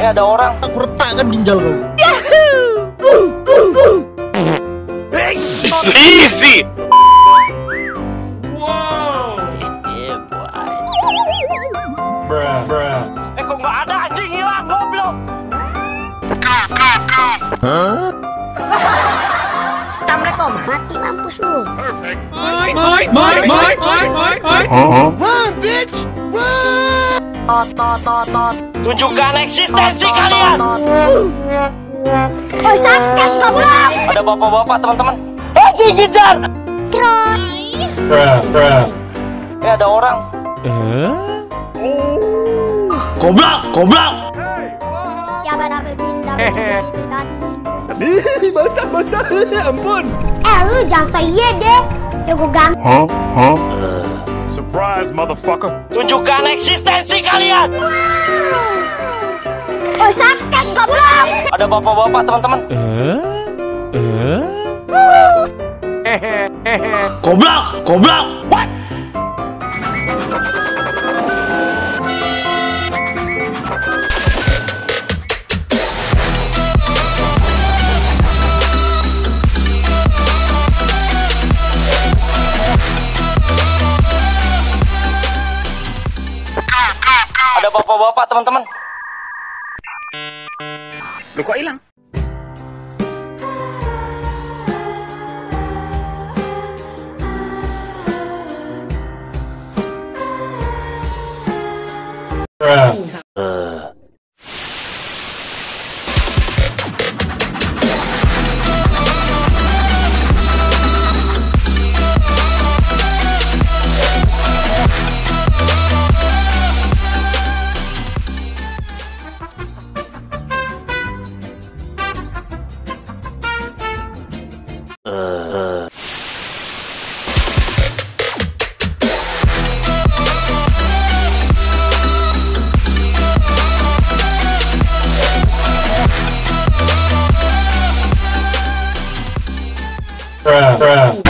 Eh ada orang. Aku retakkan ginjal kau. It's easy. Boy. Bruh, bruh. Eh kok nggak ada anjing hilang goblok. Mati mampus lu. Tot tot tot tot. Tunjukkan eksistensi kalian. Oh sakit goblok. Ada bapak-bapak teman-teman. Anjing kejar. Trot. Bruh, bruh. Eh ada orang. Goblok, goblok. Ya bada bedinda. basah, basah. Ampun. Eh lu jangan saya deh. Ya gua ganti. Surprise, motherfucker. Tunjukkan eksistensi kalian. Oh sakit goblok. Ada bapak-bapak teman-teman. Goblok, goblok. Ada bapak-bapak teman-teman. Lu kok hilang? Bruh. bruh, bruh.